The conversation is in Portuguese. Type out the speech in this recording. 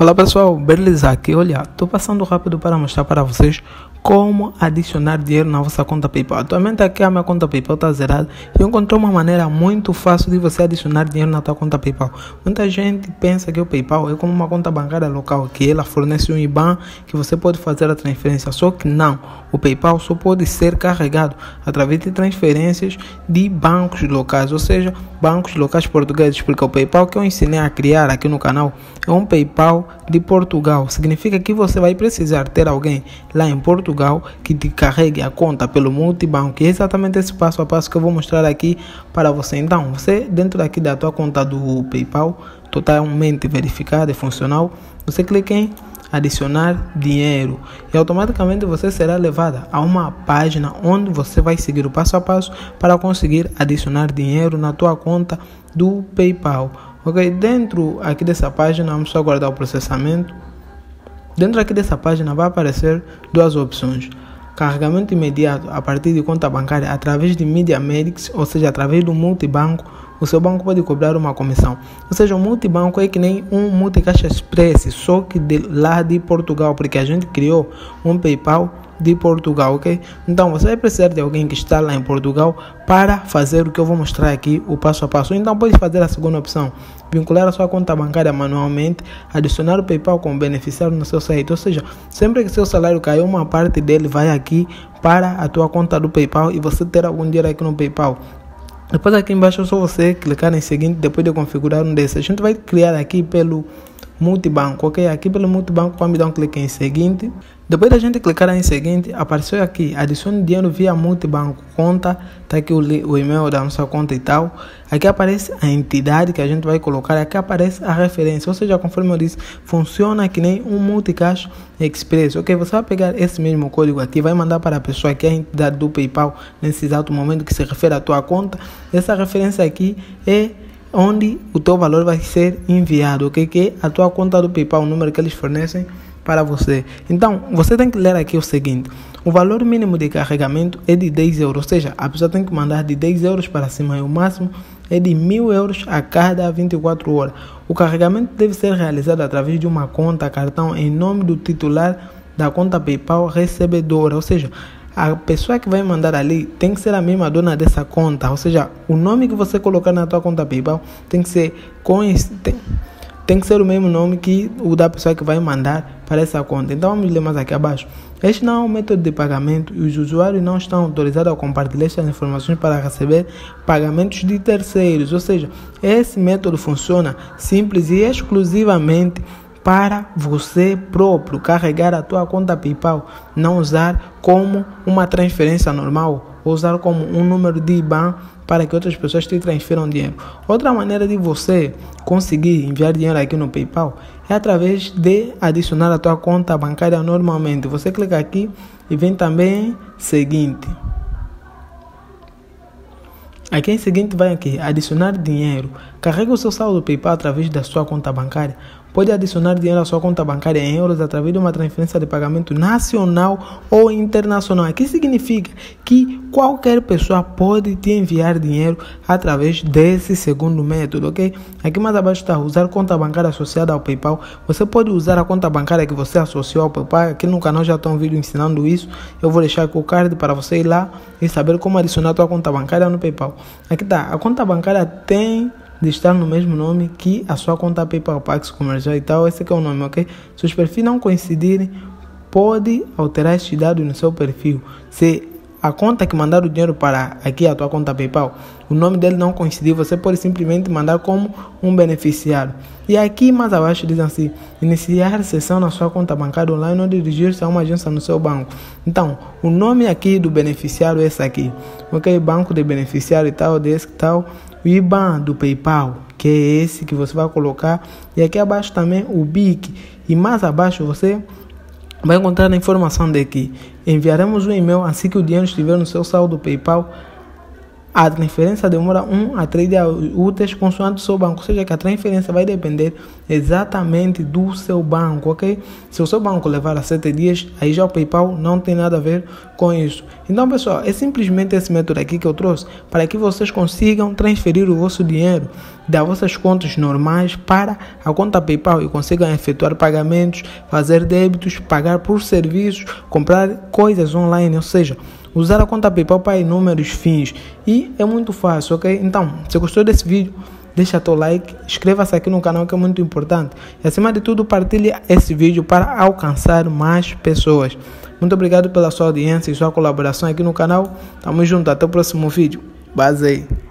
Fala pessoal, beleza aqui, olha, estou passando rápido para mostrar para vocês como adicionar dinheiro na vossa conta PayPal. Atualmente aqui a minha conta PayPal está zerada e eu encontrei uma maneira muito fácil de você adicionar dinheiro na tua conta PayPal. Muita gente pensa que o PayPal é como uma conta bancária local, que ela fornece um IBAN que você pode fazer a transferência, só que não. O PayPal só pode ser carregado através de transferências de bancos locais, ou seja, bancos locais portugueses, porque o PayPal que eu ensinei a criar aqui no canal é um PayPal de Portugal. Significa que você vai precisar ter alguém lá em Portugal Portugal que te carregue a conta pelo multibanco. E é exatamente esse passo a passo que eu vou mostrar aqui para você. Então, você dentro daqui da tua conta do PayPal, totalmente verificada e funcional, você clica em adicionar dinheiro e automaticamente você será levada a uma página onde você vai seguir o passo a passo para conseguir adicionar dinheiro na tua conta do PayPal. Ok, dentro aqui dessa página vamos só aguardar o processamento. Dentro aqui dessa página vai aparecer duas opções. Carregamento imediato a partir de conta bancária através de Media Medics, ou seja, através do multibanco, o seu banco pode cobrar uma comissão. Ou seja, o multibanco é que nem um multicaixa express, só que de lá de Portugal, porque a gente criou um PayPal de Portugal, ok? Então você vai precisar de alguém que está lá em Portugal para fazer o que eu vou mostrar aqui, o passo a passo. Então pode fazer a segunda opção, vincular a sua conta bancária manualmente, adicionar o PayPal como beneficiário no seu site. Ou seja, sempre que seu salário cair, uma parte dele vai aqui para a tua conta do PayPal e você ter algum dinheiro aqui no PayPal. Depois aqui embaixo é só você clicar em seguinte, depois de configurar um desses. A gente vai criar aqui pelo multibanco, ok? Aqui pelo multibanco, me dar um clique em seguinte. Depois da gente clicar em seguinte, apareceu aqui, adicione dinheiro via multibanco, conta, tá aqui o, o e-mail da nossa conta e tal. Aqui aparece a entidade que a gente vai colocar, aqui aparece a referência, ou seja, conforme eu disse, funciona que nem um multicash express, ok? Você vai pegar esse mesmo código aqui, vai mandar para a pessoa que é a entidade do PayPal nesse exato momento que se refere à tua conta. Essa referência aqui é onde o teu valor vai ser enviado, ok? Que é a tua conta do PayPal, o número que eles fornecem para você. Então, você tem que ler aqui o seguinte: o valor mínimo de carregamento é de 10 euros, ou seja, a pessoa tem que mandar de 10 euros para cima e o máximo é de 1000 euros a cada 24 horas. O carregamento deve ser realizado através de uma conta cartão em nome do titular da conta PayPal recebedora, ou seja, a pessoa que vai mandar ali tem que ser a mesma dona dessa conta, ou seja, o nome que você colocar na tua conta PayPal tem que ser tem, tem que ser o mesmo nome que o da pessoa que vai mandar para essa conta. Então vamos ler mais aqui abaixo. Este não é um método de pagamento e os usuários não estão autorizados a compartilhar estas informações para receber pagamentos de terceiros. Ou seja, esse método funciona simples e exclusivamente para você próprio carregar a tua conta PayPal, não usar como uma transferência normal, usar como um número de IBAN para que outras pessoas te transfiram dinheiro. Outra maneira de você conseguir enviar dinheiro aqui no PayPal é através de adicionar a tua conta bancária normalmente. Você clica aqui e vem também seguinte. Aqui em seguinte vai aqui, adicionar dinheiro. Carrega o seu saldo PayPal através da sua conta bancária pode adicionar dinheiro à sua conta bancária em euros através de uma transferência de pagamento nacional ou internacional. Aqui significa que qualquer pessoa pode te enviar dinheiro através desse segundo método, ok? Aqui mais abaixo está usar conta bancária associada ao PayPal. Você pode usar a conta bancária que você associou ao PayPal. Aqui no canal já tem um vídeo ensinando isso. Eu vou deixar aqui o card para você ir lá e saber como adicionar a sua conta bancária no PayPal. Aqui está, a conta bancária tem de estar no mesmo nome que a sua conta PayPal Pax comercial e tal. Esse é o nome, ok? Se os perfis não coincidirem, pode alterar este dado no seu perfil. Se a conta que mandar o dinheiro para aqui a tua conta PayPal, o nome dele não coincidir, você pode simplesmente mandar como um beneficiário. E aqui mais abaixo diz assim: iniciar sessão na sua conta bancária online ou dirigir-se a uma agência no seu banco. Então, o nome aqui do beneficiário é esse aqui, ok? Banco de beneficiário e tal, desse tal o IBAN do PayPal, que é esse que você vai colocar, e aqui abaixo também o BIC, e mais abaixo você vai encontrar a informação de que enviaremos um e-mail assim que o dinheiro estiver no seu saldo PayPal a transferência demora 1 a 3 dias úteis consoante o seu banco, ou seja, que a transferência vai depender exatamente do seu banco, ok? Se o seu banco levar a 7 dias, aí já o PayPal não tem nada a ver com isso. Então, pessoal, é simplesmente esse método aqui que eu trouxe para que vocês consigam transferir o vosso dinheiro das vossas contas normais para a conta PayPal e consigam efetuar pagamentos, fazer débitos, pagar por serviços, comprar coisas online, ou seja, usar a conta PayPal para inúmeros fins e é muito fácil, ok? Então, se gostou desse vídeo, deixa teu like, inscreva-se aqui no canal que é muito importante e acima de tudo partilhe esse vídeo para alcançar mais pessoas. Muito obrigado pela sua audiência e sua colaboração aqui no canal. Tamo junto, até o próximo vídeo. Basei.